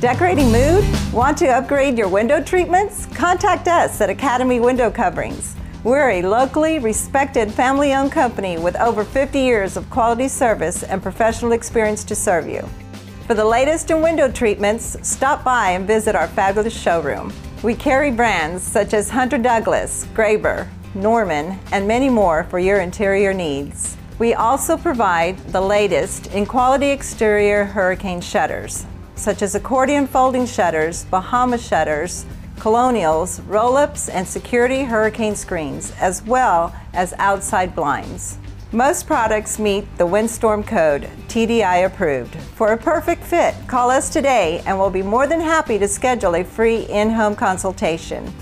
Decorating mood? Want to upgrade your window treatments? Contact us at Academy Window Coverings. We're a locally respected family owned company with over 50 years of quality service and professional experience to serve you. For the latest in window treatments, stop by and visit our fabulous showroom. We carry brands such as Hunter Douglas, Graber, Norman, and many more for your interior needs. We also provide the latest in quality exterior hurricane shutters, such as accordion folding shutters, Bahama shutters, colonials, roll-ups, and security hurricane screens, as well as outside blinds. Most products meet the Windstorm Code, TDI approved. For a perfect fit, call us today and we'll be more than happy to schedule a free in-home consultation.